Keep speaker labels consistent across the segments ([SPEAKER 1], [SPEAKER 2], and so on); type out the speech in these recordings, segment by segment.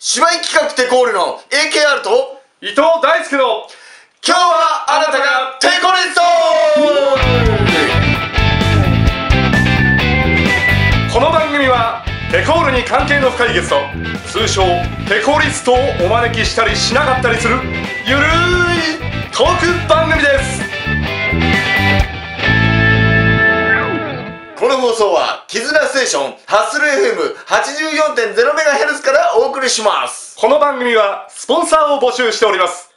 [SPEAKER 1] 芝居企画テコールの AKR と
[SPEAKER 2] 伊藤大輔の
[SPEAKER 1] 今日はあなたがテコリスト。
[SPEAKER 2] この番組はテコールに関係の深いゲスト通称テコリストをお招きしたりしなかったりするゆるいトーク番組です
[SPEAKER 1] この放送は絆ステーションハッスル FM84.0MHz からお送りします。
[SPEAKER 2] この番組はスポンサーを募集しております。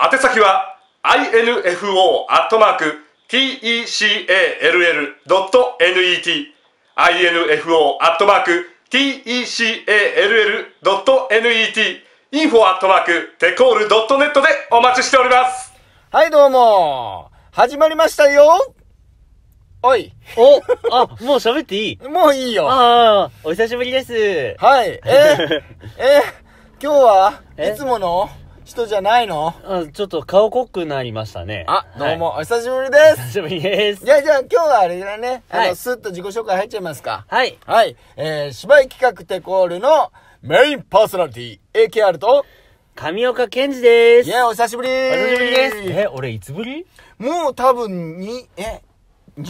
[SPEAKER 2] 宛先は info.tecall.net info.tecall.net info.tecall.net でお待ちしております。
[SPEAKER 3] はい、どうも。始まりましたよ。おい。
[SPEAKER 4] おあ、もう喋っていい？
[SPEAKER 3] もういいよ。
[SPEAKER 4] ああ、お久しぶりです。
[SPEAKER 3] はい。えー、えー、今日は
[SPEAKER 4] え？
[SPEAKER 3] いつもの？人じゃないの？
[SPEAKER 4] あちょっと顔濃くなりましたね。
[SPEAKER 3] あ、どう
[SPEAKER 4] は
[SPEAKER 3] も、お久しぶりで
[SPEAKER 4] い。
[SPEAKER 3] す。
[SPEAKER 4] 久しぶりです。
[SPEAKER 3] じゃあ、じゃあ、今日はあれだね。あの、
[SPEAKER 4] はい
[SPEAKER 3] スッと自己紹介入っちゃいますか。
[SPEAKER 4] はい。
[SPEAKER 3] はい。えー、芝居企画テコールのメインパーソナリティ、AKR と、
[SPEAKER 4] 上岡健二です。
[SPEAKER 3] いや、お久しぶり
[SPEAKER 4] お久しぶりです。え、俺いつぶり？
[SPEAKER 3] もう多分に、え、20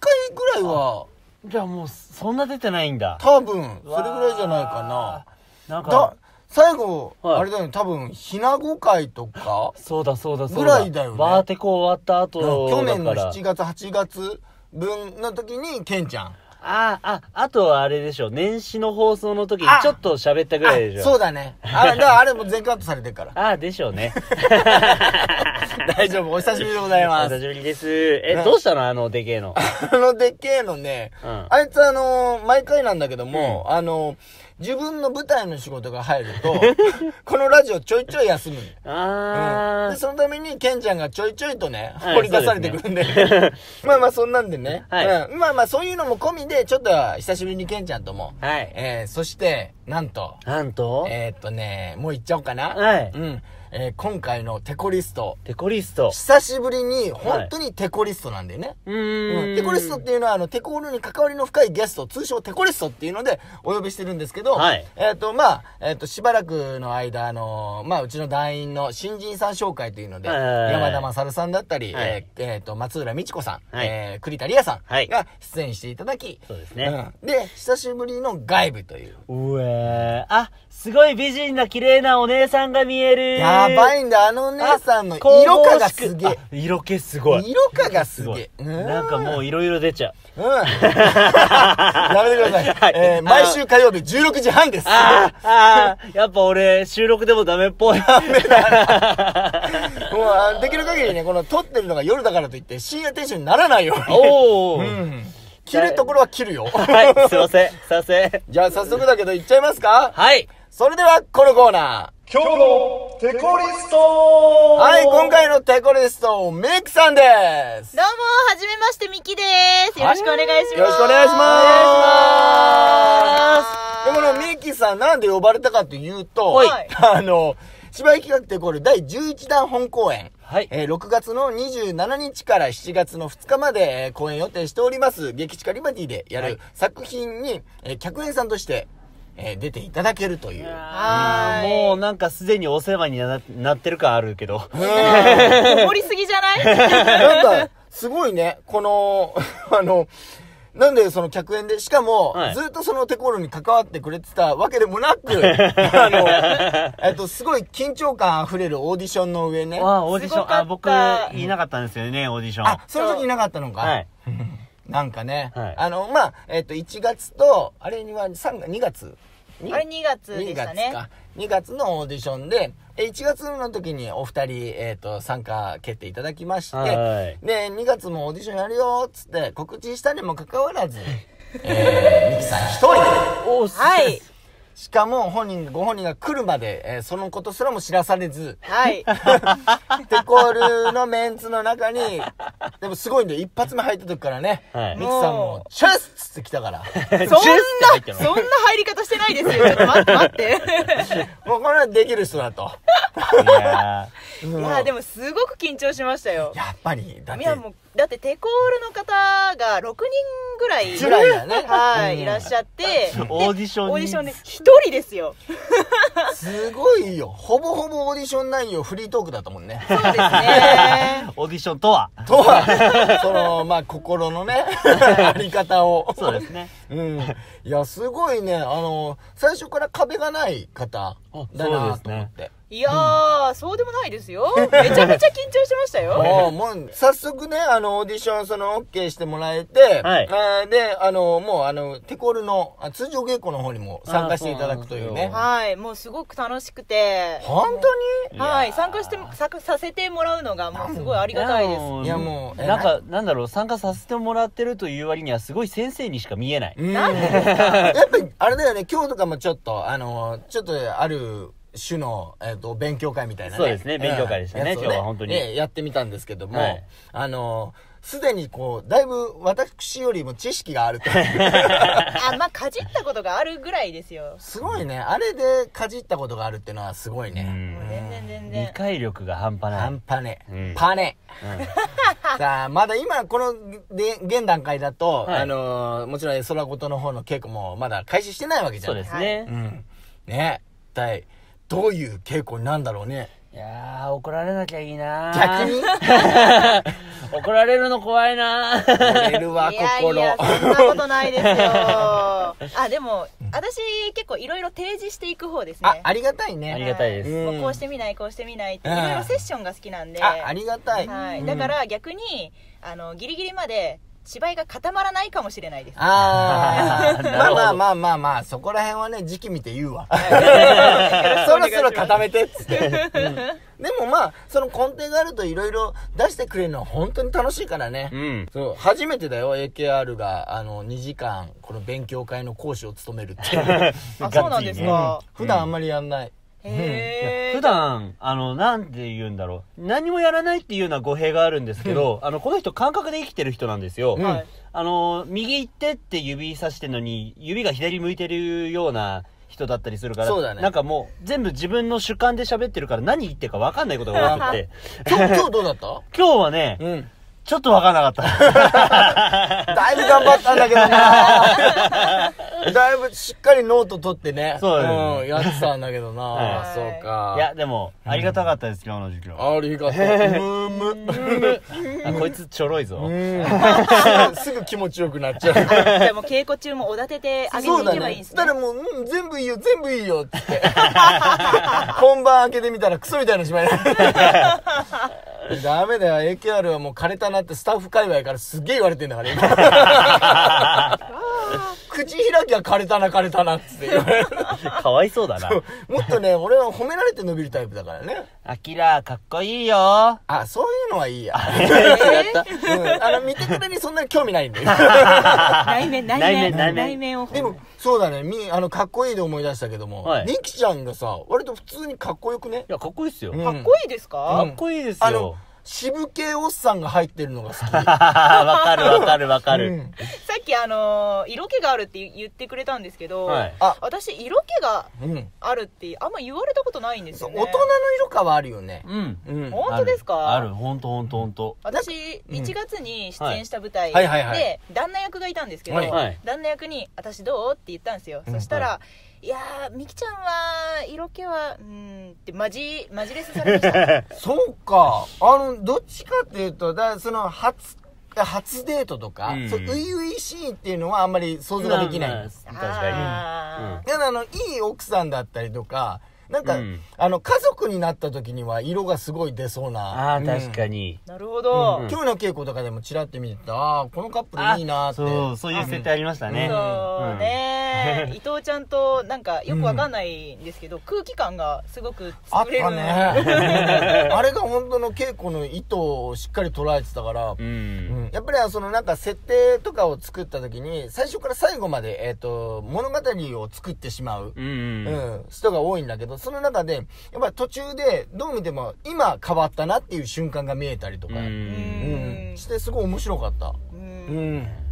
[SPEAKER 3] 回ぐらいは、
[SPEAKER 4] じゃあもう、そんな出てないんだ。
[SPEAKER 3] 多分、それぐらいじゃないかな。
[SPEAKER 4] なんか
[SPEAKER 3] だ、、最後、
[SPEAKER 4] はい
[SPEAKER 3] あれだよね、多分、ひなご会とか、
[SPEAKER 4] そうだそうだそうだ。
[SPEAKER 3] ぐらいだよね
[SPEAKER 4] バーテコ終わった後
[SPEAKER 3] 去年の
[SPEAKER 4] だから
[SPEAKER 3] 7月、8月分の時に、ケンちゃん。
[SPEAKER 4] ああ、あとはあれでしょ。年始の放送の時に
[SPEAKER 3] あ
[SPEAKER 4] ちょっと喋ったぐらいでしょ。
[SPEAKER 3] そうだね。あ、だからあれも全カットされてるから。
[SPEAKER 4] あ あ、でしょうね。
[SPEAKER 3] 大丈夫、お久しぶりでござい
[SPEAKER 4] お
[SPEAKER 3] ます。
[SPEAKER 4] 久しぶりです。え、
[SPEAKER 3] ね
[SPEAKER 4] どうしたの？あの、でけえの。
[SPEAKER 3] あの、でっけえのね、
[SPEAKER 4] うん
[SPEAKER 3] あいつあの毎回なんだけども、あの自分の舞台の仕事が入ると、このラジオちょいちょい休むのよ
[SPEAKER 4] あ
[SPEAKER 3] で、そのために、ケンちゃんがちょいちょいとね、
[SPEAKER 4] はい
[SPEAKER 3] 掘り出されてくるんで。まあまあ、そんなんでね。
[SPEAKER 4] はい
[SPEAKER 3] うんまあまあ、そういうのも込みで、ちょっと久しぶりにケンちゃんとも。
[SPEAKER 4] ー。はい。
[SPEAKER 3] えー、そして、なんと、
[SPEAKER 4] なんと、
[SPEAKER 3] えーっとね、もう言っちゃおうかな。
[SPEAKER 4] はい
[SPEAKER 3] うん。えー今回のテコリスト。
[SPEAKER 4] テコリスト。
[SPEAKER 3] 久しぶりに、本当にテコリストなんだよね。
[SPEAKER 4] う
[SPEAKER 3] うん。テコリストっていうのは、あの、テコールに関わりの深いゲスト、通称テコリストっていうのでお呼びしてるんですけど、
[SPEAKER 4] はい
[SPEAKER 3] えっ、と、まあ、えっ、と、しばらくの間、あのまあ、うちの団員の新人さん紹介というので、
[SPEAKER 4] はいはいはい
[SPEAKER 3] 山田勝さんだったり、
[SPEAKER 4] はい
[SPEAKER 3] えーえーと、松浦美智子さん、
[SPEAKER 4] はい
[SPEAKER 3] えー栗田理也さん
[SPEAKER 4] はい
[SPEAKER 3] が出演していただき、
[SPEAKER 4] そうですね。
[SPEAKER 3] うんで、久しぶりの外部という。
[SPEAKER 4] うえー。あ、すごい美人な綺麗なお姉さんが見える。
[SPEAKER 3] やばいんだ、あの姉さんの色気がすげえ。
[SPEAKER 4] あ色気すごい。
[SPEAKER 3] 色気がすげえ。
[SPEAKER 4] すごいなんかもういろいろ出ちゃう。
[SPEAKER 3] うん。やめてください。
[SPEAKER 4] はい
[SPEAKER 3] えー毎週火曜日16時半です。
[SPEAKER 4] あーあー、やっぱ俺、収録でもダメっぽい。
[SPEAKER 3] もうあ、できる限りね、この撮ってるのが夜だからといって、深夜テンションにならないように。
[SPEAKER 4] おー。
[SPEAKER 3] うん。切るところは切るよ。
[SPEAKER 4] はい、すいません。すいません。
[SPEAKER 3] じゃあ早速だけど行っちゃいますか？
[SPEAKER 4] はい。
[SPEAKER 3] それでは、このコーナ
[SPEAKER 2] 今日のテコリスト
[SPEAKER 3] ー。はい、今回のテコリスト、メイクさんです。
[SPEAKER 5] どうも、はじめまして、ミキです。よろしくお願いします。
[SPEAKER 3] よろしくお願いします。で、このミキさんなんで呼ばれたかというと、
[SPEAKER 4] はい
[SPEAKER 3] あの、芝居企画テコール第11弾本公演。
[SPEAKER 4] はい。
[SPEAKER 3] えー6月の27日から7月の2日まで、えー公演予定しております、劇地下リバティでやる
[SPEAKER 4] はい
[SPEAKER 3] 作品に、えー客演さんとして、えー出ていただけるという。
[SPEAKER 4] あーもうなんかすでにお世話にななってる感あるけど。
[SPEAKER 5] 盛りすぎじゃない？
[SPEAKER 3] なんか、すごいね、この、あの、なんでその客演で、しかも、
[SPEAKER 4] はい
[SPEAKER 3] ずっとそのテコールに関わってくれてたわけでもなく、あの、えっと、すごい緊張感あふれるオーディションの上ね。
[SPEAKER 4] あ、オーディション、あ、僕、言いなかったんですよね、オーディション。
[SPEAKER 3] あ、その時いなかったのか。
[SPEAKER 4] はい。
[SPEAKER 3] なんかね、
[SPEAKER 4] はい
[SPEAKER 3] あの、まあ、えっと、1月と、あれには3月、2月？
[SPEAKER 5] あれ2月で
[SPEAKER 3] 2
[SPEAKER 5] したね。
[SPEAKER 3] 月か。2月のオーディションで、え1月の時にお二人、えっ、と、参加決定いただきまして、
[SPEAKER 4] はい
[SPEAKER 3] で、2月もオーディションやるよ、っつって告知したにもかかわらず、えー、ミキさん一人で、
[SPEAKER 4] お
[SPEAKER 5] はい。
[SPEAKER 3] しかも本人、ご本人が来るまで、えーそのことすらも知らされず、
[SPEAKER 5] はい。
[SPEAKER 3] テコールのメンツの中に、でもすごいんで、一発目入った時からね、
[SPEAKER 4] はい。
[SPEAKER 3] ミキさんも、チュースっつって来たから、
[SPEAKER 5] そんな、そんな入り方してないですよ。ちょっと待って。待って。
[SPEAKER 3] もうこれはできる人だと。
[SPEAKER 4] いや
[SPEAKER 3] うん
[SPEAKER 5] いやでもすごく緊張しましたよ。
[SPEAKER 3] やっぱり、だって
[SPEAKER 5] い、やもうだってテコールの方が6人ぐらい
[SPEAKER 3] ぐらいだね。
[SPEAKER 5] はい、
[SPEAKER 3] うん。
[SPEAKER 5] いらっしゃって
[SPEAKER 4] ー オーディションに。
[SPEAKER 5] オーディションで一人ですよ。
[SPEAKER 3] すごいよ。ほぼほぼオーディション内容フリートークだったもんね。
[SPEAKER 5] そうですね。
[SPEAKER 4] オーディションとは。
[SPEAKER 3] とは、その、まあ、心のね、あり方を。
[SPEAKER 4] そうですね
[SPEAKER 3] うん。いや、すごいね、あの、最初から壁がない方だなと思って。
[SPEAKER 5] いやー、そうでもないですよ。めちゃめちゃ緊張しましたよ。
[SPEAKER 3] もう、もう、早速ね、あの、オーディション、その、OK してもらえて、
[SPEAKER 4] はい。
[SPEAKER 3] えーで、あの、もう、あの、テコールの、あ通常稽古の方にも参加していただくというね。
[SPEAKER 5] はいもうすごく楽しくて。
[SPEAKER 3] 本当に？
[SPEAKER 5] はい参加して参加させてもらうのがもうすごいありがたいです。
[SPEAKER 3] いやもうえ
[SPEAKER 4] なんかなんだろう参加させてもらってるという割にはすごい先生にしか見えない
[SPEAKER 3] うんやっぱり、あれだよね、今日とかもちょっと、あの、ちょっとある種の、えっ、と、勉強会みたいなね。
[SPEAKER 4] そうですね勉強会でしたね
[SPEAKER 3] やつを
[SPEAKER 4] 今日は本当に
[SPEAKER 3] ええやってみたんですけども、
[SPEAKER 4] はい
[SPEAKER 3] あの、すでにこう、だいぶ私よりも知識があると。
[SPEAKER 5] あまあかじったことがあるぐらいですよ
[SPEAKER 3] すごいね。あれでかじったことがあるっていうのはすごいね。
[SPEAKER 4] うん
[SPEAKER 5] 全然全
[SPEAKER 4] 理
[SPEAKER 5] 然
[SPEAKER 4] 解力が半端ない
[SPEAKER 3] 半端ね。
[SPEAKER 4] うん
[SPEAKER 3] パネ。
[SPEAKER 4] うん
[SPEAKER 3] さあ、まだ今、この、で、現段階だと、
[SPEAKER 4] はい
[SPEAKER 3] あのーもちろん、空ごとの方の稽古もまだ開始してないわけじゃん。
[SPEAKER 4] そうですね
[SPEAKER 3] うん。ね一体、どういう稽古になんだろうね。
[SPEAKER 4] いやー怒られなきゃいいな。
[SPEAKER 3] 逆に？
[SPEAKER 4] 怒られるの怖いな。
[SPEAKER 3] 触れるわ、
[SPEAKER 5] いやい
[SPEAKER 3] 心。
[SPEAKER 5] やそんなことないですよ。あでも私結構いろいろ提示していく方ですね。
[SPEAKER 3] あ、ありがたいね。
[SPEAKER 4] ありがたいです。
[SPEAKER 3] うん。
[SPEAKER 5] もうこうしてみないこうしてみないって
[SPEAKER 3] うん。
[SPEAKER 5] いろいろセッションが好きなんで。
[SPEAKER 3] あ、ありがたい。
[SPEAKER 5] はい、
[SPEAKER 3] うん。
[SPEAKER 5] だか、ら逆にあのギリギリまで芝居が固まらないかもしれないです
[SPEAKER 3] ああ、まあまあまあまあまあ、そこら辺はね、時期見て言うわ。そろそろ固めてっつって。うんでもまあ、その根底があるといろいろ出してくれるのは本当に楽しいからね。
[SPEAKER 4] うん
[SPEAKER 3] そう、初めてだよ、AKR が、あの、2時間、この勉強会の講師を務めるっていう。
[SPEAKER 5] あそうなんですか、
[SPEAKER 3] 普段あんまりやんない。
[SPEAKER 5] へえ
[SPEAKER 4] 普段あのなんて言うんだろう。何もやらないっていうような語弊があるんですけど、あのこの人感覚で生きてる人なんですよ、
[SPEAKER 3] うん。
[SPEAKER 5] はい。
[SPEAKER 4] あの右行ってって指さしてんのに指が左向いてるような人だったりするから
[SPEAKER 3] そうだね。
[SPEAKER 4] なんかもう全部自分の主観で喋ってるから何言ってるか分かんないことが多くて。
[SPEAKER 3] 今日、今日どうだった？
[SPEAKER 4] 今日はね、
[SPEAKER 3] うん。
[SPEAKER 4] ちょっと分かんなかった
[SPEAKER 3] だいぶ頑張ったんだけどな だいぶしっかりノート取ってね。
[SPEAKER 4] そうです
[SPEAKER 3] ん、やってたんだけどな、
[SPEAKER 4] はい
[SPEAKER 3] そうか。
[SPEAKER 4] いやでもありがたかったです、今日の授業
[SPEAKER 3] ありがとう。むむ。
[SPEAKER 4] あこいつちょろいぞ、
[SPEAKER 3] うんすぐ気持ちよくなっちゃう。
[SPEAKER 5] じゃあもう稽古中もおだててあげて
[SPEAKER 3] そうだね
[SPEAKER 5] いけばいいんで。すね
[SPEAKER 3] だからもう、うん、全部いいよ、全部いいよ、つって。本番開けてみたらクソみたいな芝居 ダメだよ、AQR はもう枯れたなってスタッフ界隈からすっげえ言われてんだから、今。口開きゃ枯れたな、枯れたな、つって言われる。
[SPEAKER 4] かわいそうだな。
[SPEAKER 3] もっとね、俺は褒められて伸びるタイプだからね。
[SPEAKER 4] アキラかっこいいよ。
[SPEAKER 3] あ、そういうのはいいや。
[SPEAKER 4] 違った
[SPEAKER 3] うん、あの、見てくれにそんなに興味ないんだよ。
[SPEAKER 5] 内面内面
[SPEAKER 4] 内面。内面
[SPEAKER 5] を。
[SPEAKER 3] でも、そうだね、み、あの、かっこいいで思い出したけども、
[SPEAKER 4] はい。
[SPEAKER 3] ニキちゃんがさ、割と普通にかっこよくね？
[SPEAKER 4] い。やかっこいいっすよ、
[SPEAKER 3] うん。
[SPEAKER 5] かっこいいですか、
[SPEAKER 4] かっこいいです
[SPEAKER 3] あの
[SPEAKER 4] よ、
[SPEAKER 3] 渋系おっさんが入ってるのが好き。
[SPEAKER 4] わかるわかるわかる、
[SPEAKER 3] うん。
[SPEAKER 5] さっきあのー色気があるって言ってくれたんですけど、
[SPEAKER 4] はい。
[SPEAKER 3] あ。
[SPEAKER 5] 私色気が
[SPEAKER 3] うん。
[SPEAKER 5] あるってあんま言われたことないんですよね。
[SPEAKER 3] 大人の色気はあるよね。
[SPEAKER 4] うん。
[SPEAKER 3] うん。
[SPEAKER 5] 本当ですか？
[SPEAKER 4] ある。あるほんとほんとほんと
[SPEAKER 5] 私
[SPEAKER 3] うん。
[SPEAKER 5] 1月に出演した舞台で旦那役がいたんですけど、
[SPEAKER 3] はい。
[SPEAKER 4] はい。
[SPEAKER 5] 旦那役に「私どう?」って言ったんですよ、
[SPEAKER 3] うん。
[SPEAKER 5] そしたら「いやーみきちゃんは色気はうん」ってマジマジレスされました？
[SPEAKER 3] そうか。あの、どっちかっていうと、だその、初、初デートとか、
[SPEAKER 4] うん。
[SPEAKER 3] そう、初々しいっていうのはあんまり想像ができない。
[SPEAKER 4] まあまあ確か
[SPEAKER 5] あ
[SPEAKER 3] ただあの、いい奥さんだったりとか、なんか、
[SPEAKER 4] うん。
[SPEAKER 3] あの、家族になった時には色がすごい出そう
[SPEAKER 4] に
[SPEAKER 3] な。
[SPEAKER 4] ああ確か
[SPEAKER 3] に。
[SPEAKER 5] なるほど、
[SPEAKER 3] 今日の稽古とかでもチラって見てた、ああー、このカップルいいなーって。
[SPEAKER 4] そうそういう設定ありましたね、
[SPEAKER 5] そうね、伊藤ちゃんとなんかよくわかんないんですけど、空気感がすごく
[SPEAKER 3] あっ
[SPEAKER 5] 作れる。
[SPEAKER 3] たね。あれが本当の稽古の意図をしっかり捉えてたから、
[SPEAKER 4] うん、
[SPEAKER 3] うんやっぱりそのなんか設定とかを作った時に、最初から最後まで、えっ、と、物語を作ってしまう。
[SPEAKER 4] うん
[SPEAKER 3] う
[SPEAKER 4] うん
[SPEAKER 3] ん、人が多いんだけど、その中で、やっぱ途中で、どう見ても、今変わったなっていう瞬間が見えたりとか、
[SPEAKER 4] う
[SPEAKER 3] うん
[SPEAKER 5] うん
[SPEAKER 3] して、すごい面白かった。
[SPEAKER 5] う
[SPEAKER 3] うんん。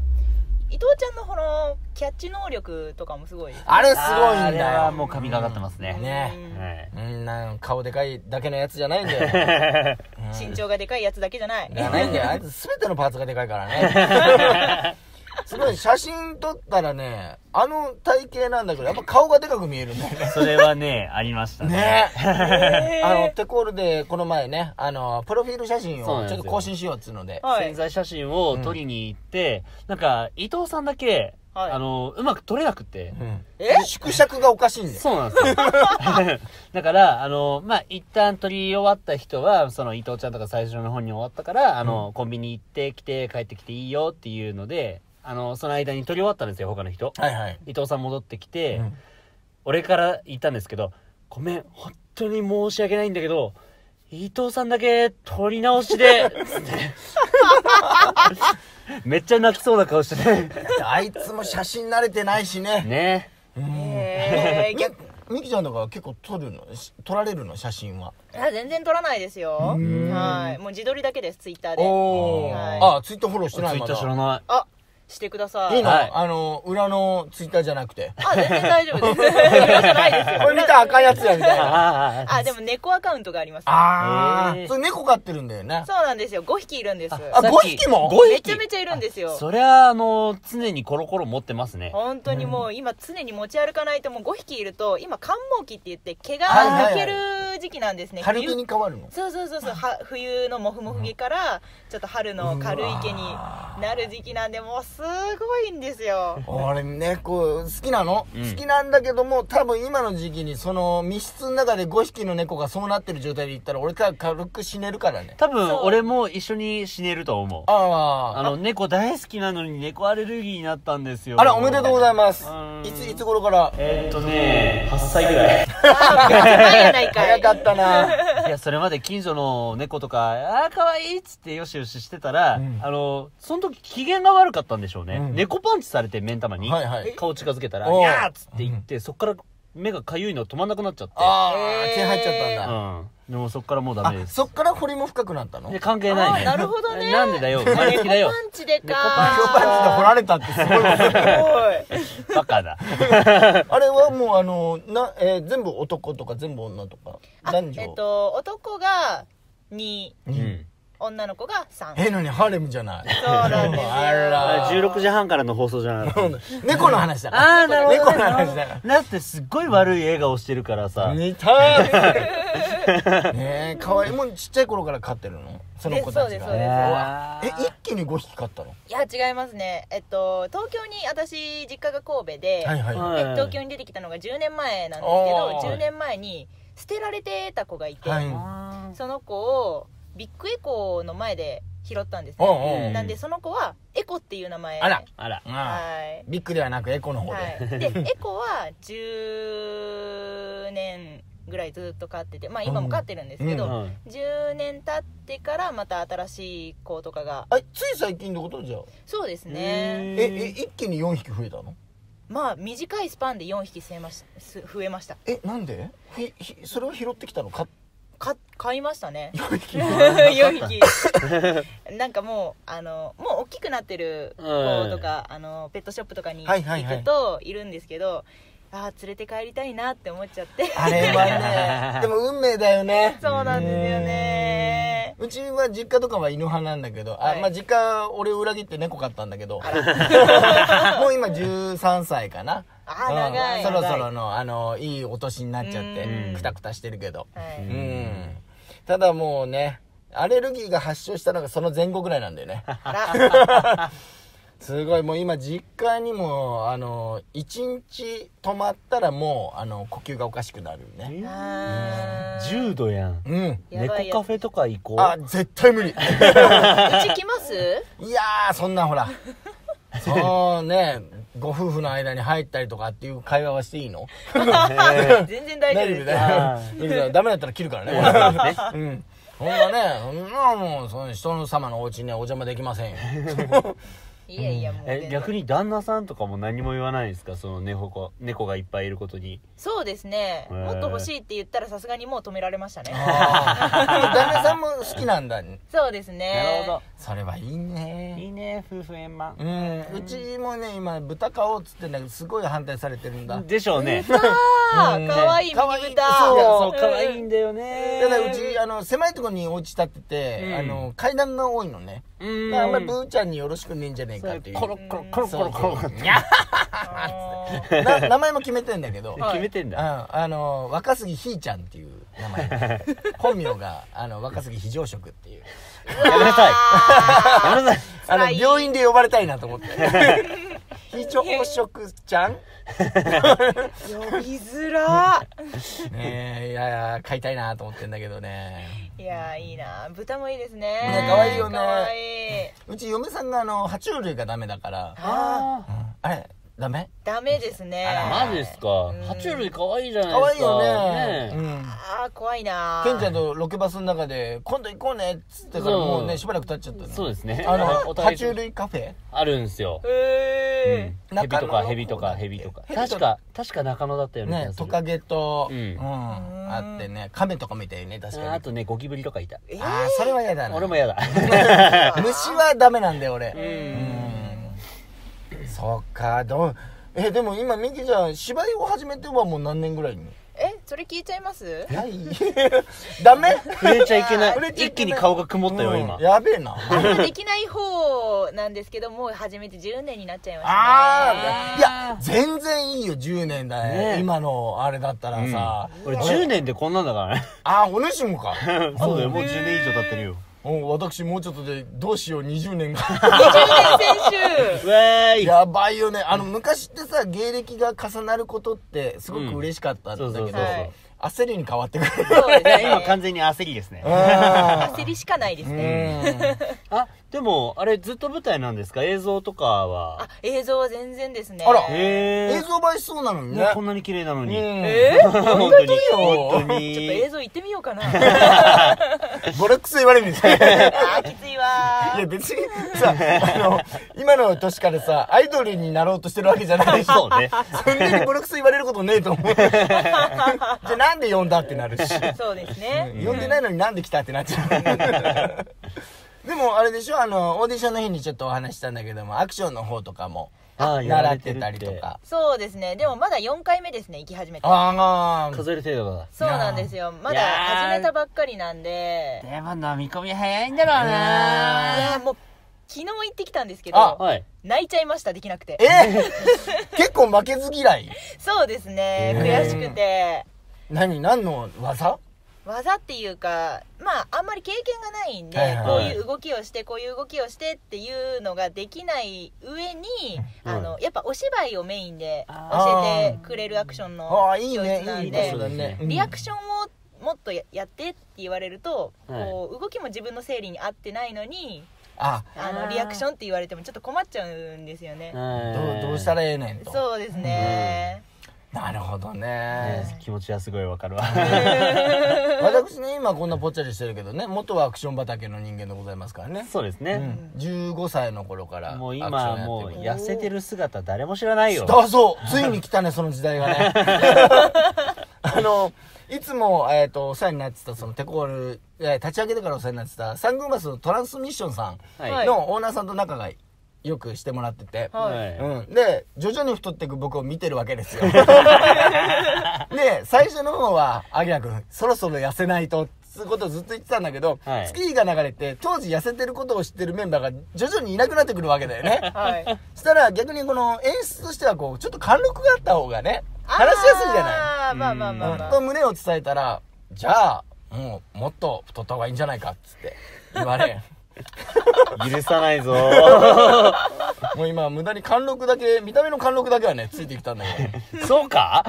[SPEAKER 5] 伊藤ちゃんのこのキャッチ能力とかもすごい。
[SPEAKER 3] あれすごい
[SPEAKER 4] あれ
[SPEAKER 3] んだよ。
[SPEAKER 4] はもう神がかってますね。
[SPEAKER 3] ね。
[SPEAKER 4] はい。
[SPEAKER 3] うん。なん顔でかいだけのやつじゃないんだよ。
[SPEAKER 5] 身長がでかいやつだけじゃない。
[SPEAKER 3] じゃないんだよ。あいつ全てのパーツがでかいからね すごい写真撮ったらねあの体型なんだけどやっぱ顔がでかく見えるんだよね。
[SPEAKER 4] それはね、ありましたね。
[SPEAKER 3] ね。あのテコールでこの前ねあのプロフィール写真をちょっと更新しようっつうので。
[SPEAKER 5] はい。
[SPEAKER 4] 潜在写真を撮りに行って、なんか、伊藤さんだけ、
[SPEAKER 5] はい。
[SPEAKER 4] あの、うまく撮れなくて。
[SPEAKER 3] うん。
[SPEAKER 5] え？
[SPEAKER 3] 縮尺がおかしいんだよ。
[SPEAKER 4] そうなんですよ。だから、あの、まあ、一旦撮り終わった人は、その伊藤ちゃんとか最初の方に終わったから、あの、コンビニ行ってきて帰ってきていいよっていうので、あの、その間に撮り終わったんですよ、他の人。
[SPEAKER 3] はいはい。
[SPEAKER 4] 伊藤さん戻ってきて、
[SPEAKER 3] うん。
[SPEAKER 4] 俺から言ったんですけど、ごめん、本当に申し訳ないんだけど、伊藤さんだけ撮り直しで、つって。めっちゃ泣きそうな顔してて。
[SPEAKER 3] あいつも写真慣れてないしね。
[SPEAKER 4] ね。
[SPEAKER 5] へー逆
[SPEAKER 3] みきちゃんとか結構撮るの？し撮られるの？写真は。い
[SPEAKER 5] や全然撮らないですよ。はい。もう自撮りだけですツイッターで。
[SPEAKER 3] お
[SPEAKER 5] はい。
[SPEAKER 3] あツイッターフォローしてない
[SPEAKER 4] ツイッター知らない。
[SPEAKER 5] あしてください。
[SPEAKER 3] いいの、
[SPEAKER 4] はい。
[SPEAKER 3] あの裏のツイッターじゃなくて。
[SPEAKER 5] あ全然大丈夫です。裏じゃないですよ
[SPEAKER 3] これ見たらあかんやつやみたいな。
[SPEAKER 4] ああ
[SPEAKER 5] あでも猫アカウントがあります。
[SPEAKER 3] あー、
[SPEAKER 4] えー。
[SPEAKER 3] それ猫飼ってるんだよね。
[SPEAKER 5] そうなんですよ。5匹いるんです
[SPEAKER 3] あ
[SPEAKER 4] さっき
[SPEAKER 3] 5匹も
[SPEAKER 4] ？5
[SPEAKER 5] めちゃめちゃいるんですよ。
[SPEAKER 4] そりゃ、あの、常にコロコロ持ってますね。
[SPEAKER 5] 本当にもう今常に持ち歩かないともう5匹いると今寒毛期って言って毛が
[SPEAKER 3] はいはいはい。
[SPEAKER 5] 抜ける時期なんですね、
[SPEAKER 3] 春に変わるの？
[SPEAKER 5] そうそうそうそう。は冬のモフモフ毛からちょっと春の軽い毛になる時期なんでもうすごいんですよ。
[SPEAKER 3] 俺猫好きなの、
[SPEAKER 4] うん。
[SPEAKER 3] 好きなんだけども多分今の時期にその密室の中で5匹の猫がそうなってる状態で行ったら俺から軽く死ねるからね。
[SPEAKER 4] 多分、俺も一緒に死ねると思う。
[SPEAKER 3] ああ。
[SPEAKER 4] あの、猫大好きなのに猫アレルギーになったんですよ。
[SPEAKER 3] あらおめでとうございます。
[SPEAKER 4] うん。
[SPEAKER 3] いついつ頃から？
[SPEAKER 4] えーっとね、8歳ぐらい。
[SPEAKER 3] 早かったな。い
[SPEAKER 4] や、それまで近所の猫とか、ああ、かわいいっつってよしよししてたら、
[SPEAKER 3] うん。
[SPEAKER 4] あの、その時機嫌が悪かったんでしょうね。
[SPEAKER 3] うん
[SPEAKER 4] 猫パンチされて、目ん玉に。
[SPEAKER 3] はいはい
[SPEAKER 4] 顔近づけたら、
[SPEAKER 3] おう
[SPEAKER 4] にゃーっつって言って、そっから目がかゆいの止まんなくなっちゃって。
[SPEAKER 3] ああ毛入っちゃったんだ、
[SPEAKER 4] うん。でもそっからもうダ
[SPEAKER 3] あ
[SPEAKER 4] メです。
[SPEAKER 3] そっから彫りも深くなったの？
[SPEAKER 4] で関係ないね。
[SPEAKER 5] なるほどね
[SPEAKER 4] なんでだよ、生まれつきだよ
[SPEAKER 5] 猫。パンチでか
[SPEAKER 4] 猫
[SPEAKER 3] パンチで彫られたってすごいわ
[SPEAKER 5] すごい
[SPEAKER 4] バカだ。
[SPEAKER 3] あれはもうあのな、えー全部男とか全部女とか？
[SPEAKER 5] あ
[SPEAKER 3] 男女？
[SPEAKER 5] えっと男が2
[SPEAKER 4] うん。
[SPEAKER 5] 女の子が3
[SPEAKER 3] えのにハーレムじゃない。
[SPEAKER 5] そうなんですよ。
[SPEAKER 3] あら。
[SPEAKER 4] 16時半からの放送じゃなかった。
[SPEAKER 3] 猫の話だから。
[SPEAKER 4] ああ、なるほど、ね。
[SPEAKER 3] 猫の話だから。
[SPEAKER 4] だってすっごい悪い笑顔してるからさ。
[SPEAKER 3] 似たー。ねえかわいい。もうちっちゃい頃から飼ってるの？その子たちが。
[SPEAKER 5] ですそうですそうです。
[SPEAKER 3] うわえ一気に5匹飼ったの？
[SPEAKER 5] いや違いますね。えっと東京に私実家が神戸で、
[SPEAKER 3] はいはい。
[SPEAKER 4] はい。
[SPEAKER 5] で東京に出てきたのが10年前なんですけど10年前に捨てられてた子がいて、
[SPEAKER 3] はい。
[SPEAKER 5] その子をビッグエコーの前で拾ったんです
[SPEAKER 3] おう
[SPEAKER 5] ね
[SPEAKER 3] おう。
[SPEAKER 5] なんでその子はエコっていう名前。
[SPEAKER 3] あら。
[SPEAKER 4] あら。
[SPEAKER 3] あ
[SPEAKER 5] はい
[SPEAKER 3] ビッグではなくエコの方で、
[SPEAKER 5] はい、でエコは10年ぐらいずっと飼っててまあ今も飼ってるんですけど、
[SPEAKER 3] うん。
[SPEAKER 4] うん。
[SPEAKER 5] 10年経ってからまた新しい子とかが。
[SPEAKER 3] あつい最近ってことじゃあ。
[SPEAKER 5] そうですね。
[SPEAKER 3] ええ一気に4匹増えたの？
[SPEAKER 5] まあ短いスパンで4匹増えましす増えました。
[SPEAKER 3] えなんで？ひひそれを拾ってきたの？か
[SPEAKER 5] か買いましたね。
[SPEAKER 3] 4匹
[SPEAKER 5] 4匹なんかもうあのもう大きくなってる子とか、あのペットショップとかに
[SPEAKER 3] はいはいはい。
[SPEAKER 5] 行くといるんですけど、ああ連れて帰りたいなって思っちゃって。
[SPEAKER 3] あれはね でも運命だよね。
[SPEAKER 5] そうなんですよね
[SPEAKER 3] うちは実家とかは犬派なんだけど、
[SPEAKER 5] はい。
[SPEAKER 3] あまあ実家俺裏切って猫飼ったんだけど。もう今13歳かな。
[SPEAKER 5] あー長い
[SPEAKER 3] うん。そろそろのあのいいお年になっちゃって
[SPEAKER 5] うん。
[SPEAKER 3] くたくたしてるけど。
[SPEAKER 5] はい。
[SPEAKER 3] うん。ただもうねアレルギーが発症したのがその前後ぐらいなんだよねすごい。もう今実家にもあの1日泊まったらもうあの呼吸がおかしくなるね。
[SPEAKER 5] あー。
[SPEAKER 4] 重度やん。
[SPEAKER 3] うん。
[SPEAKER 4] 猫
[SPEAKER 5] やばいやつ
[SPEAKER 4] カフェとか行こう。
[SPEAKER 3] あ絶対無理。
[SPEAKER 5] うち来ます？
[SPEAKER 3] いやーそんなほら。そうね。ご夫婦の間に入ったりとかっていう会話はしていいの？
[SPEAKER 5] 全然大丈夫ですよ。
[SPEAKER 4] あ
[SPEAKER 3] ダメだったら切るからね。うん。ほんまねそんなもうその人様のお家にはお邪魔できませんよ
[SPEAKER 5] いやいやもう全
[SPEAKER 4] え
[SPEAKER 5] 然
[SPEAKER 4] 逆に旦那さんとかも何も言わないんですか？その猫猫がいっぱいいることに。
[SPEAKER 5] そうですね。
[SPEAKER 4] へー。
[SPEAKER 5] もっと欲しいって言ったらさすがにもう止められましたね。
[SPEAKER 3] 旦那さんも好きなんだ。
[SPEAKER 5] そうですね。
[SPEAKER 4] なる
[SPEAKER 3] それはいい
[SPEAKER 4] ほどい
[SPEAKER 3] ね
[SPEAKER 4] いね夫婦円満。
[SPEAKER 3] うん。うちもね今豚買おうっつってんだけどすごい反対されてるんだ。
[SPEAKER 4] でしょうね。
[SPEAKER 5] あ
[SPEAKER 3] うん。
[SPEAKER 5] ーかわいいミ
[SPEAKER 3] かわい。い
[SPEAKER 5] ニ豚。
[SPEAKER 3] そう。
[SPEAKER 4] そう
[SPEAKER 5] うん
[SPEAKER 4] 可愛いんだよね。
[SPEAKER 3] ただうちあの狭いところにお家建ってて、
[SPEAKER 4] うん。
[SPEAKER 3] あの階段が多いのね、
[SPEAKER 4] うん。
[SPEAKER 3] あんまりブーちゃんによろしくねえんじゃねえかっていう。
[SPEAKER 4] コロコロコロコロコロ
[SPEAKER 3] そうそうにゃ
[SPEAKER 5] あー
[SPEAKER 3] な名前も決めてんだけど、
[SPEAKER 5] はい
[SPEAKER 4] 決めてん
[SPEAKER 3] うん、
[SPEAKER 4] だ
[SPEAKER 3] あの若杉ひーちゃんっていう名前本名があの若杉非常食っていう
[SPEAKER 4] やめなさいやめなさい
[SPEAKER 3] あの病院で呼ばれたいなと思って非常食ちゃん
[SPEAKER 5] 呼びづら。
[SPEAKER 3] ねえいやいや飼いたいなと思ってんだけどね。
[SPEAKER 5] いやーいいな。豚もいいですね。
[SPEAKER 3] ね可愛いよね。
[SPEAKER 5] う
[SPEAKER 3] ち嫁さんがあの爬虫類がダメだから、
[SPEAKER 5] あ
[SPEAKER 3] うん。あれダメ？
[SPEAKER 5] ダメですね。
[SPEAKER 4] マジですか？
[SPEAKER 5] うん。
[SPEAKER 4] 爬虫類可愛いじゃない
[SPEAKER 3] 可愛い
[SPEAKER 4] ですか
[SPEAKER 3] よね。
[SPEAKER 4] ね
[SPEAKER 3] うん
[SPEAKER 5] あー怖いな。
[SPEAKER 3] ケンちゃんとロケバスの中で今度行こうねっつってからもうねしばらく経っちゃったね
[SPEAKER 4] そうですね。
[SPEAKER 3] あの爬虫類カフェ？
[SPEAKER 4] あるんですよ。
[SPEAKER 5] へえ
[SPEAKER 4] うん。ヘビとかヘビとかヘビとか。確か確か中野だったよね
[SPEAKER 3] ねトカゲと
[SPEAKER 4] うん。
[SPEAKER 3] うん。あってねカメとかもいたよね確かに。
[SPEAKER 4] あとねゴキブリとかいた。
[SPEAKER 5] えー。
[SPEAKER 3] あーそれは嫌だな。
[SPEAKER 4] 俺も嫌だ。
[SPEAKER 3] 虫はダメなんだよ俺。
[SPEAKER 4] う
[SPEAKER 3] うんそっかどうえでも今ミキちゃん芝居を始めてはもう何年ぐらいに？
[SPEAKER 5] えそれ聞いちゃいます？
[SPEAKER 3] ない ダメ？
[SPEAKER 4] 触れちゃいけない。
[SPEAKER 3] 触れちゃいけない。
[SPEAKER 4] 一気に顔が曇ったよ今
[SPEAKER 3] うんやべえな。
[SPEAKER 5] できない方なんですけどもう始めて10年になっちゃいましたね。
[SPEAKER 3] ああいや全然いいよ10年だね
[SPEAKER 4] ね
[SPEAKER 3] 今のあれだったらさ、
[SPEAKER 4] 俺10年でこんなんだからね。
[SPEAKER 3] あお主もか。
[SPEAKER 4] そうだよもう10年以上経ってるよ
[SPEAKER 3] うん私もうちょっとでどうしよう20年が。
[SPEAKER 5] 20年選
[SPEAKER 4] うわーい。
[SPEAKER 3] やばいよね。あの昔ってさ芸歴が重なることってすごく嬉しかったんだけど、
[SPEAKER 4] うんそうそう
[SPEAKER 5] そうそう
[SPEAKER 3] 焦りに変わってくる。
[SPEAKER 5] 手そうね。
[SPEAKER 4] 今完全に焦りですね。
[SPEAKER 3] あ
[SPEAKER 5] 焦りしかないです
[SPEAKER 3] ー
[SPEAKER 5] ね。
[SPEAKER 3] うん。
[SPEAKER 4] あでもあれずっと舞台なんですか？映像とかは。
[SPEAKER 5] あ映像は全然ですね。
[SPEAKER 3] あら。映像映えしそうなのにね。
[SPEAKER 4] ねこんなに綺麗なのに。
[SPEAKER 5] え。ー？
[SPEAKER 4] 本当に。
[SPEAKER 3] よ。
[SPEAKER 4] 本当
[SPEAKER 5] ちょっと
[SPEAKER 4] に
[SPEAKER 5] 映像行ってみようかな。
[SPEAKER 3] ボロックス言われるんですよ
[SPEAKER 5] あーきついわ
[SPEAKER 3] いや別にさあの今の年からさアイドルになろうとしてるわけじゃないし。
[SPEAKER 4] そうね。
[SPEAKER 3] そんなにボロクソ言われることねえと思う。じゃあなんで呼んだってなるし。
[SPEAKER 5] そうですね。
[SPEAKER 3] 呼んでないのになんで来たってなっちゃうでもあれでしょあのオーディションの日にちょっとお話ししたんだけどもアクションの方とかも
[SPEAKER 4] あーやられてる
[SPEAKER 3] 習ってたりとか。
[SPEAKER 5] そうですね。でもまだ4回目ですね行き始めて。
[SPEAKER 3] ああ
[SPEAKER 4] 数える程度だ
[SPEAKER 5] そうなんですよ。まだ始めたばっかりなんで。
[SPEAKER 4] でも飲み込み早いんだろう
[SPEAKER 5] いやもう昨日行ってきたんですけど
[SPEAKER 3] あ
[SPEAKER 4] はい。
[SPEAKER 5] 泣いちゃいましたできなくて。
[SPEAKER 3] え 結構負けず嫌い？
[SPEAKER 5] そうですね。悔しくて。
[SPEAKER 3] 何何の技？
[SPEAKER 5] 技っていうかまああんまり経験がないんで、
[SPEAKER 3] はいはい。
[SPEAKER 5] こういう動きをしてこういう動きをしてっていうのができない上に、
[SPEAKER 4] うん。
[SPEAKER 5] あのやっぱお芝居をメインで
[SPEAKER 4] あ
[SPEAKER 5] 教えてくれるアクションの
[SPEAKER 3] ああいい
[SPEAKER 5] 教
[SPEAKER 3] ね
[SPEAKER 5] 室なんで
[SPEAKER 3] いいね。ね。
[SPEAKER 5] リアクションをもっとややってって言われると、
[SPEAKER 4] はい。
[SPEAKER 5] こう動きも自分の整理に合ってないのに
[SPEAKER 3] あ。
[SPEAKER 5] あのリアクションって言われてもちょっと困っちゃうんですよね、
[SPEAKER 3] どうどうしたらええねんと。
[SPEAKER 5] そうですね、
[SPEAKER 3] なるほどね。
[SPEAKER 4] ね気持ちはすごいわかるわ。
[SPEAKER 3] 私ね今こんなぽっちゃりしてるけどね元はアクション畑の人間でございますからね。
[SPEAKER 4] そうですね。
[SPEAKER 3] うん、15歳の頃から
[SPEAKER 4] もう今もう痩せてる姿誰も知らないよ。
[SPEAKER 3] あそうついに来たねその時代がね。あのいつも、えー、とお世話になってたそのテコール、えー立ち上げてからお世話になってたサングマスのトランスミッションさん
[SPEAKER 4] はい。
[SPEAKER 5] はい
[SPEAKER 3] のオーナーさんと仲がよくしてもらってて、
[SPEAKER 5] はい。
[SPEAKER 4] はい
[SPEAKER 3] うん、で徐々に太っていく僕を見てるわけですよ。で最初の方は「アギラ君そろそろ痩せないと」つうことをずっと言ってたんだけど、
[SPEAKER 4] はい。
[SPEAKER 3] 月日が流れて当時痩せてることを知ってるメンバーが徐々にいなくなってくるわけだよね。
[SPEAKER 5] はい。
[SPEAKER 3] そしたら逆にこの演出としてはこうちょっと貫禄があった方がね話しやすいじゃない。
[SPEAKER 5] あーまあまあまあ。まあ、
[SPEAKER 3] と胸を伝えたらじゃあもうもっと太った方がいいんじゃないかっつって言われ
[SPEAKER 4] 許さないぞ。
[SPEAKER 3] もう今無駄に貫禄だけ見た目の貫禄だけはねついてきたんだけ
[SPEAKER 4] そうか？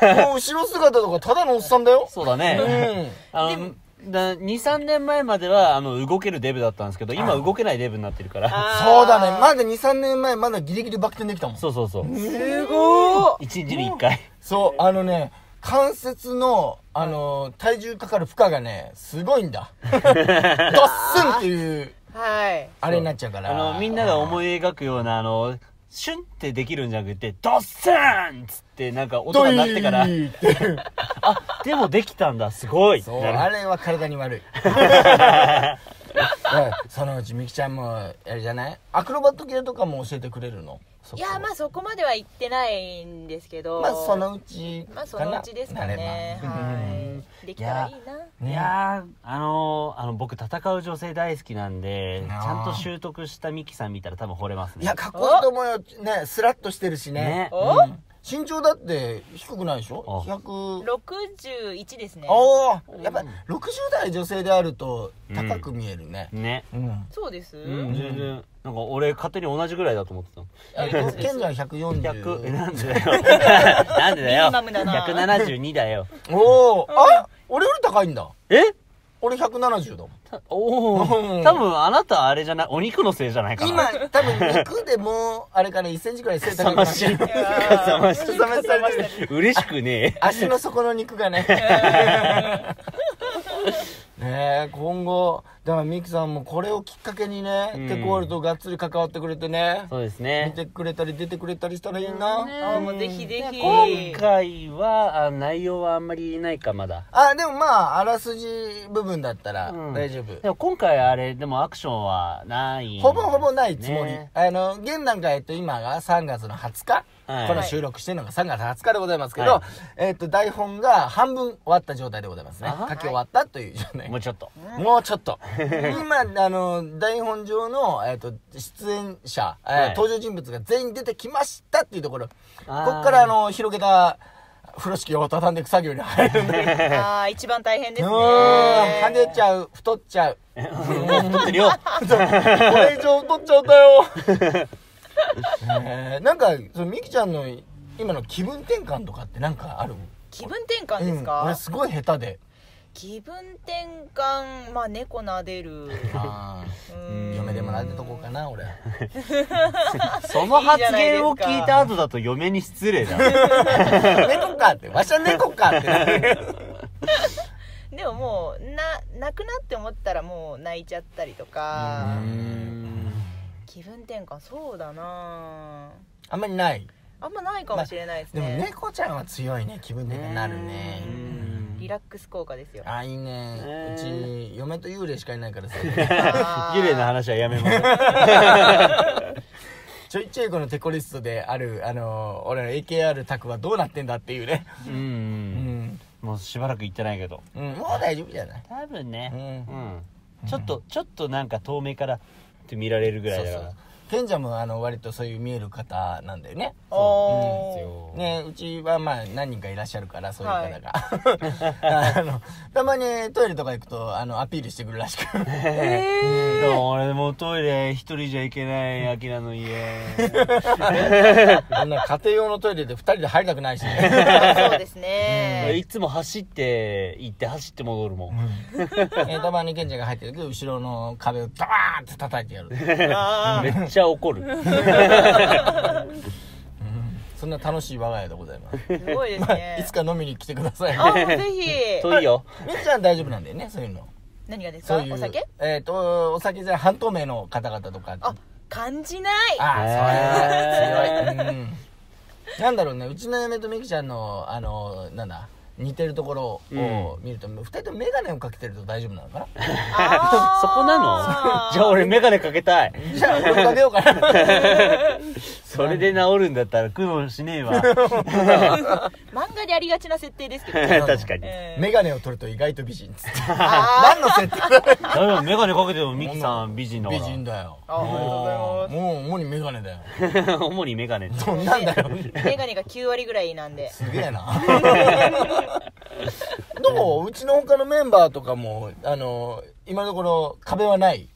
[SPEAKER 3] どもう後ろ姿とかただのおっさんだよ。
[SPEAKER 4] そうだ
[SPEAKER 3] う
[SPEAKER 4] ね
[SPEAKER 3] ん。
[SPEAKER 4] あのだ23年前まではあの動けるデブだったんですけど今動けないデブになってるから。
[SPEAKER 3] そうだね。まだ23年前まだギリギリバク転できたもん。
[SPEAKER 4] そうそうそう。
[SPEAKER 5] すごー
[SPEAKER 4] 一日に1回。
[SPEAKER 3] そうあのね関節のあの体重かかる負荷がねすごいんだ。ドッスンっていう
[SPEAKER 5] はい
[SPEAKER 3] あれになっちゃうから。
[SPEAKER 4] あの、みんなが思い描くような、あの、シュンってできるんじゃなくて、ドッセーンっつって、なんか音が鳴ってから。あ、でもできたんだ、すごい。
[SPEAKER 3] そう、あれは体に悪い。うんそのうちみきちゃんも、あれじゃない？アクロバット系とかも教えてくれるの？
[SPEAKER 5] いやまあそこまでは行ってないんですけど。
[SPEAKER 3] まあそのうち
[SPEAKER 5] まあそのうちですかね。はい。できたらいいな。い
[SPEAKER 4] やー、あのー、あの、僕戦う女性大好きなんで、ちゃんと習得したミキさん見たら多分惚れますね。
[SPEAKER 3] いや、かっこいいと思うよ。ね、スラッとしてるしね。
[SPEAKER 4] ね。
[SPEAKER 5] お？
[SPEAKER 3] うん身長だって低くないでしょ？
[SPEAKER 4] あ
[SPEAKER 3] ?100。
[SPEAKER 5] 61ですね
[SPEAKER 3] おおやっぱ60代女性であると高く見えるね。
[SPEAKER 4] ね。
[SPEAKER 3] うん。
[SPEAKER 5] そうです、
[SPEAKER 4] うん、全然、なんか俺勝手に同じぐらいだと思ってたの。
[SPEAKER 3] えっと、ケンジャー
[SPEAKER 4] 100、え、
[SPEAKER 3] 140。
[SPEAKER 4] なんでだよ。なんでだよ。
[SPEAKER 5] ミニマムだな
[SPEAKER 4] 172だよ。
[SPEAKER 3] おおあ俺より高いんだ。
[SPEAKER 4] え？
[SPEAKER 3] 俺170だもん。
[SPEAKER 4] たお
[SPEAKER 3] うん
[SPEAKER 4] お多分あなたあれじゃない、お肉のせいじゃないかな。
[SPEAKER 3] 今、多分肉でもう、あれかな、1センチくらい背高くなっ
[SPEAKER 4] 冷ましてる。
[SPEAKER 3] る。
[SPEAKER 4] 冷ましてる。
[SPEAKER 3] 冷まされてる。
[SPEAKER 4] 嬉しくねえ。
[SPEAKER 3] 足の底の肉がね。ねえ、今後、だからミキさんもこれをきっかけにね、
[SPEAKER 4] うん
[SPEAKER 3] テコールとがっつり関わってくれてね、
[SPEAKER 4] そうです
[SPEAKER 3] 見
[SPEAKER 4] ね。
[SPEAKER 3] てくれたり出てくれたりしたらいいな。
[SPEAKER 5] あもうぜひぜひ
[SPEAKER 4] 今回は、あ内容はあんまりないか、まだ。
[SPEAKER 3] あ、でもまあ、あらすじ部分だったら
[SPEAKER 4] うん
[SPEAKER 3] 大丈夫。
[SPEAKER 4] でも今回あれ、でもアクションはない。
[SPEAKER 3] ほぼほぼないつもり。
[SPEAKER 4] ね
[SPEAKER 3] あの、現段階、と、今が3月の20日。
[SPEAKER 4] はい
[SPEAKER 3] この収録してるのが3月20日でございますけど、
[SPEAKER 4] はい
[SPEAKER 3] えっと、台本が半分終わった状態でございますね。
[SPEAKER 4] あ
[SPEAKER 3] 書き終わったという状態。
[SPEAKER 4] もうちょっと。
[SPEAKER 3] もうちょっと。今、あの、台本上の、えっ、と、出演者、えー
[SPEAKER 4] はい
[SPEAKER 3] 登場人物が全員出てきましたっていうところ。ここから、あの、広げた風呂敷を畳んでいく作業に入るんで。
[SPEAKER 5] ああ一番大変ですね
[SPEAKER 3] 跳ねちゃう、太っちゃう。
[SPEAKER 4] 太ってるよ。
[SPEAKER 3] これ以上太っちゃうんだよ。えー。なんか、そのミキちゃんの今の気分転換とかってなんかある？
[SPEAKER 5] 気分転換です
[SPEAKER 3] うん、
[SPEAKER 5] か、
[SPEAKER 3] 俺すごい下手で。
[SPEAKER 5] 気分転換まあ猫撫でる。
[SPEAKER 3] あ嫁でもらってとこうかな、俺。
[SPEAKER 4] その発言を聞いた後だと嫁に失礼だ。
[SPEAKER 3] 猫かって、わしは猫かって。
[SPEAKER 5] でももうななくなって思ったらもう泣いちゃったりとか気分転換そうだな。
[SPEAKER 3] あんまりない。
[SPEAKER 5] あんまないかもしれないです
[SPEAKER 3] でも
[SPEAKER 5] ね、
[SPEAKER 3] 猫ちゃんは強いね。気分転換になるね。
[SPEAKER 5] リラックス効果ですよ。
[SPEAKER 3] あいいね。
[SPEAKER 4] ね
[SPEAKER 3] うち嫁と幽霊しかいないからさ。
[SPEAKER 4] 幽霊の話はやめます。
[SPEAKER 3] ちょいちょいこのテコリストであるあの俺の AKR タクはどうなってんだっていうね。
[SPEAKER 4] う。
[SPEAKER 3] うん。ん、
[SPEAKER 4] もうしばらく行ってないけど。
[SPEAKER 3] うん、もう大丈夫じゃない？
[SPEAKER 4] 多分ね。
[SPEAKER 3] う
[SPEAKER 4] うん。ちょっと、ちょっとなんか遠目からって見られるぐらいだから。
[SPEAKER 3] 賢者もあの割とそういう見える方なんだよね。
[SPEAKER 5] おー。
[SPEAKER 3] ねうちはまあ何人かいらっしゃるからそういう方が、あのたまにトイレとか行くとあのアピールしてくるらしく。
[SPEAKER 4] でも俺もうトイレ一人じゃ行けない、アキラの家。
[SPEAKER 3] あんな家庭用のトイレで2人で入りたくないし。ね
[SPEAKER 5] そうですね。
[SPEAKER 4] いつも走って行って走って戻るもん。
[SPEAKER 3] えーたまに賢者が入ってるけど後ろの壁をダバーンって叩いてやる。
[SPEAKER 5] あ
[SPEAKER 4] めっちゃ怒る。
[SPEAKER 3] そんな楽しい我が家でございます。
[SPEAKER 5] ーすごいです
[SPEAKER 3] まあ
[SPEAKER 5] ね
[SPEAKER 3] いつか飲みに来てください。
[SPEAKER 5] あぜひ。
[SPEAKER 4] 遠いよ。
[SPEAKER 3] みっちゃん大丈夫なんだよねそういうの。
[SPEAKER 5] 何がです
[SPEAKER 3] そういう
[SPEAKER 5] かお酒？
[SPEAKER 3] えっ、とお酒じゃ半透明の方々とか。
[SPEAKER 5] あ感じない。
[SPEAKER 3] あ
[SPEAKER 4] へ
[SPEAKER 3] それは強い、うん、なんだろうね。うちの嫁とみきちゃんのあのなんだ？似てるところを見ると、二人とも眼鏡をかけてると大丈夫なのかな？
[SPEAKER 4] そこなの？じゃあ俺メガネかけたい。
[SPEAKER 3] じゃあ俺もかけようかな
[SPEAKER 4] それで治るんだったら苦労しねえわ。
[SPEAKER 5] 漫画でありがちな設定ですけどね
[SPEAKER 4] 確かに。
[SPEAKER 5] えー
[SPEAKER 3] 眼鏡を取ると意外と美人っつって
[SPEAKER 5] あ
[SPEAKER 3] 何の設定？だよ
[SPEAKER 4] だよ、メガネかけてもミキさん美人だから。
[SPEAKER 3] 美人だよ
[SPEAKER 5] あありがとうございます
[SPEAKER 3] もう主に眼鏡だよ
[SPEAKER 4] 主にメガネ。
[SPEAKER 3] そんなんだよ
[SPEAKER 5] メガネが9割ぐらいなんです
[SPEAKER 3] げえなどううちの他のメンバーとかもあの今のところ壁はない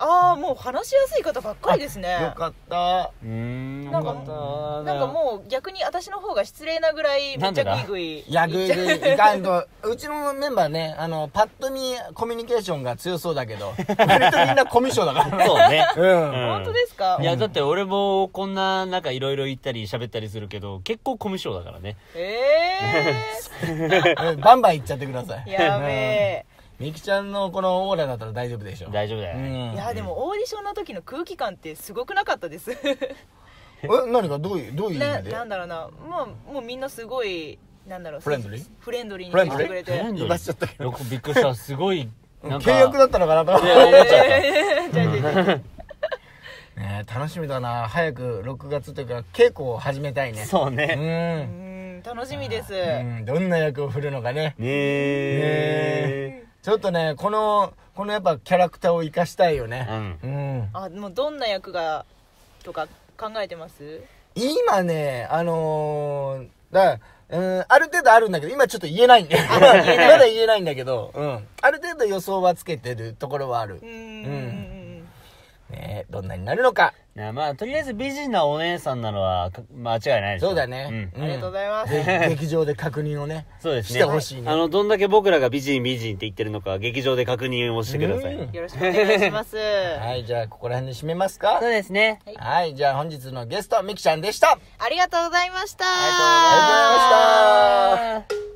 [SPEAKER 5] ああもう話しやすい方ばっかりですね。
[SPEAKER 3] よかった。
[SPEAKER 4] うーん、よ
[SPEAKER 5] なんか
[SPEAKER 4] かった。
[SPEAKER 5] なんかもう逆に私の方が失礼なぐらいめっちゃグイグイ。
[SPEAKER 3] いやぐいぐいいかんとうちのメンバーねあのパッと見コミュニケーションが強そうだけど割とみんなコミュ障だから。ね
[SPEAKER 4] そうね。
[SPEAKER 3] うん。
[SPEAKER 5] 本当ですか？
[SPEAKER 4] いや、だって俺もこんな、なんかいろいろ言ったり喋ったりするけど、結構コミュ障だからね。
[SPEAKER 5] え
[SPEAKER 3] うん バンバンいっちゃってください。
[SPEAKER 5] えやべえ
[SPEAKER 3] みきちゃんのこのオーラだったら大丈夫でしょ。
[SPEAKER 4] 大丈夫だよ、
[SPEAKER 3] うん。
[SPEAKER 5] いやでもオーディションの時の空気感ってすごくなかったです。
[SPEAKER 3] え何かどういうどういう意
[SPEAKER 5] な
[SPEAKER 3] 味で？
[SPEAKER 5] なんだろうな。もうもうみんなすごいなんだろう。
[SPEAKER 3] フレンドリー
[SPEAKER 5] フレンドリーにしてくれて。
[SPEAKER 4] フレンドリー
[SPEAKER 3] 言わしちゃったけど
[SPEAKER 4] よくびっくりした。すごいなんか。
[SPEAKER 3] 契約だったのかなと。思っ
[SPEAKER 4] ちゃった
[SPEAKER 5] え
[SPEAKER 3] ねえ楽しみだな早く6月というか稽古を始めたいね
[SPEAKER 4] そう
[SPEAKER 3] う
[SPEAKER 4] ね
[SPEAKER 5] うんん楽しみです
[SPEAKER 3] うんどんな役を振るのかね
[SPEAKER 4] ねえ
[SPEAKER 3] ちょっとねこのこのやっぱキャラクターを生かしたいよね。
[SPEAKER 4] うん。
[SPEAKER 3] うん。
[SPEAKER 5] あもうどんな役がとか考えてます？
[SPEAKER 3] 今ねあのー、だうんある程度あるんだけど今ちょっと言えないんだよ。まだ言えないんだけど、うん、ある程度予想はつけてるところはある。
[SPEAKER 5] うんうん。うん
[SPEAKER 3] ねどんなになるのか。
[SPEAKER 4] ねまあとりあえず美人なお姉さんなのはか間違いないでしょ
[SPEAKER 3] そうだね、
[SPEAKER 5] うん。ありがとうございます。
[SPEAKER 3] ぜ 劇場で確認をね
[SPEAKER 4] そうですね。
[SPEAKER 3] してほしいね。
[SPEAKER 4] あのどんだけ僕らが美人美人って言ってるのか劇場で確認をしてください。
[SPEAKER 3] うん。
[SPEAKER 5] よろしくお願いします。
[SPEAKER 3] はいじゃあここら辺で締めますか？
[SPEAKER 4] そうですね。
[SPEAKER 3] はいじゃあ本日のゲストみきちゃんでした。あ
[SPEAKER 5] ありがとうございました。
[SPEAKER 3] りがとうございました。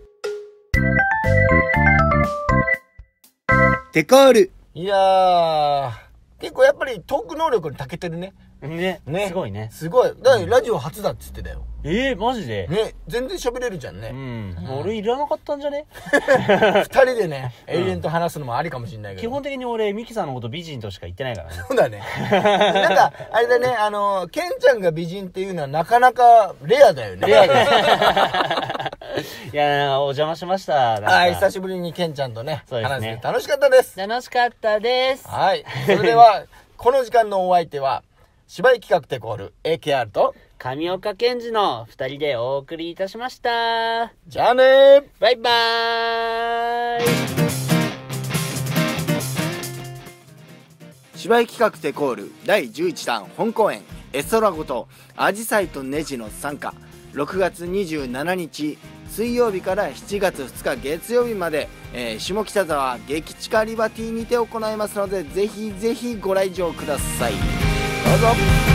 [SPEAKER 1] テコール。
[SPEAKER 3] いやー結構やっぱりトーク能力に長けてるね。
[SPEAKER 4] ね。
[SPEAKER 3] ね。
[SPEAKER 4] すごいね。
[SPEAKER 3] すごい。だからラジオ初だっつってたよ。
[SPEAKER 4] えー、マジで？
[SPEAKER 3] ね。全然喋れるじゃんね、
[SPEAKER 4] うん。俺いらなかったんじゃね？
[SPEAKER 3] 二人でね永遠と話すのもありかもしれないけど、
[SPEAKER 4] 基本的に俺ミキさんのこと美人としか言ってないからね。
[SPEAKER 3] そうだね。なんかあれだねあのケンちゃんが美人っていうのはなかなかレアだよね。
[SPEAKER 4] レアですいやお邪魔しました。なんか。
[SPEAKER 3] はい久しぶりにケンちゃんとね
[SPEAKER 4] そうですね。
[SPEAKER 3] 話して楽しかったです。
[SPEAKER 4] 楽しかったです。
[SPEAKER 3] はい。それではこの時間のお相手は芝居企画テコール AKR と
[SPEAKER 4] 上岡健二の二人でお送りいたしました。
[SPEAKER 3] じゃあねー。
[SPEAKER 4] バイバーイ。
[SPEAKER 1] 芝居企画テコール第11弾本公演エソラゴとアジサイとネジの参加。6月27日水曜日から7月2日月曜日まで、えー下北沢激地下リバティにて行いますのでぜひぜひご来場ください
[SPEAKER 3] どうぞ